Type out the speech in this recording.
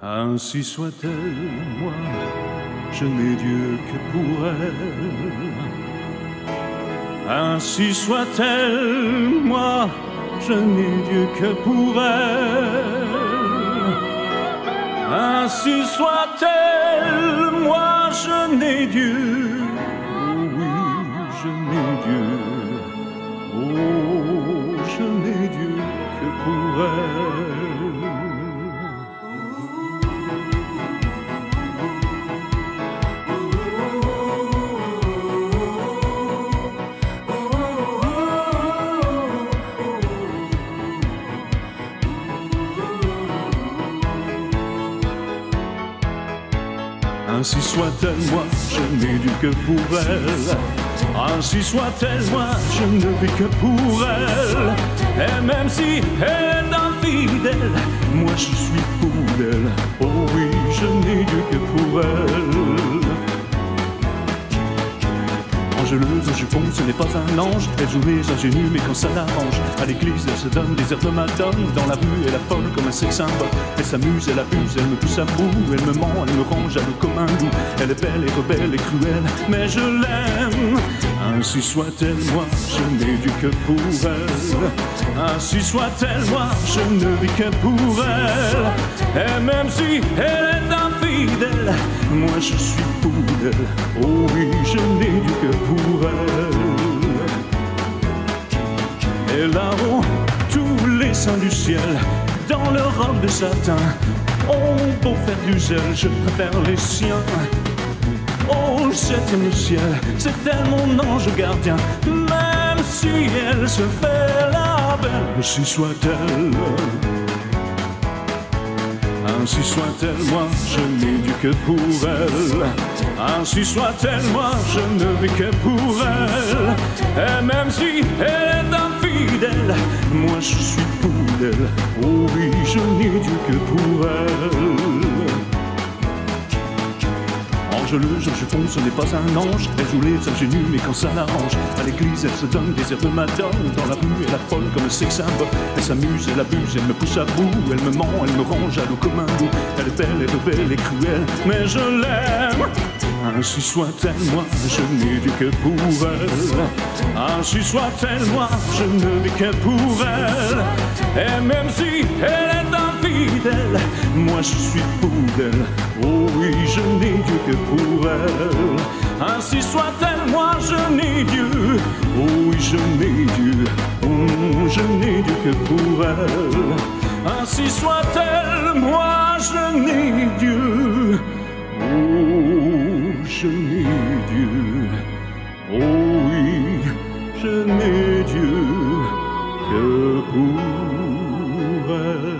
Ainsi soit-elle, moi, je n'ai Dieu que pour elle. Ainsi soit-elle, moi, je n'ai Dieu que pour elle. Ainsi soit-elle, moi, je n'ai Dieu. Ainsi soit-elle, moi, je n'ai dû que pour elle. Ainsi soit-elle, moi, je ne vis que pour elle. Et même si elle est infidèle, moi je suis pour elle. Oh oui, je n'ai dû que pour elle. Angeleuse, je compte, ce n'est pas un ange. Elle joue les ingénues, mais quand ça l'arrange. À l'église, elle se donne des airs de madone. Dans la rue, elle affole comme un sex symbole. Elle s'amuse, elle abuse, elle me pousse à bout. Elle me ment, elle me rend jaloux comme un loup. Elle est belle et rebelle et cruelle, mais je l'aime. Ainsi soit-elle, moi, je n'ai dû que pour elle. Ainsi soit-elle, moi, je ne vis que pour elle. Et même si elle est infidèle, moi je suis pour elle. Oh oui, je n'ai dans leur robe de satin, ont beau faire du zèle, je préfère les siens. Oh, septième ciel, c'est elle mon ange gardien, même si elle se fait la belle, si soit-elle. Ainsi soit-elle, moi, je n'ai dû que pour elle. Ainsi soit-elle, moi, je ne vis que pour elle. Et même si elle est infidèle, moi je suis elle. Oh oui, je n'ai dû que pour elle. Angeleuse, je tombe, ce n'est pas un ange. Elle joue les ingénues, mais quand ça l'arrange. À l'église, elle se donne des airs de madone. Dans la rue, elle affole comme un sex. Elle s'amuse, elle abuse, elle me pousse à bout. Elle me ment, elle me rend jaloux comme un loup. Elle est belle, et rebelle et cruelle, mais je l'aime. Ainsi soit-elle, moi, je n'ai dû que pour elle. Ainsi soit-elle, moi, je ne vis que pour elle. Et même si elle est infidèle, moi je suis pour elle. Oh oui, je n'ai Dieu que pour elle. Ainsi soit-elle, moi je n'ai Dieu. Oh oui, je n'ai Dieu. Oh, je n'ai Dieu que pour elle. Ainsi soit-elle, moi je n'ai Dieu je n'ai Dieu. Oh oui, je n'ai Dieu que pour elle.